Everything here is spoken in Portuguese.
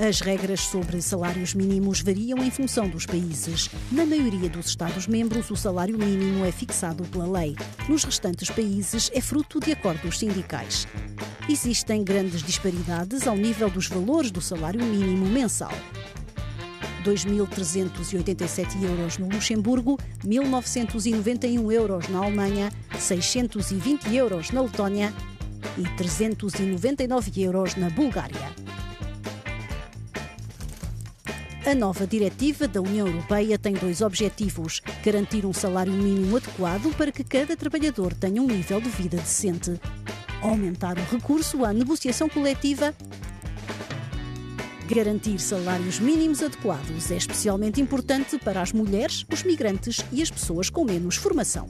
As regras sobre salários mínimos variam em função dos países. Na maioria dos Estados-membros, o salário mínimo é fixado pela lei. Nos restantes países, é fruto de acordos sindicais. Existem grandes disparidades ao nível dos valores do salário mínimo mensal. 2.387 euros no Luxemburgo, 1.991 euros na Alemanha, 620 euros na Letónia e 399 euros na Bulgária. A nova diretiva da União Europeia tem dois objetivos: garantir um salário mínimo adequado para que cada trabalhador tenha um nível de vida decente, aumentar o recurso à negociação coletiva. Garantir salários mínimos adequados é especialmente importante para as mulheres, os migrantes e as pessoas com menos formação.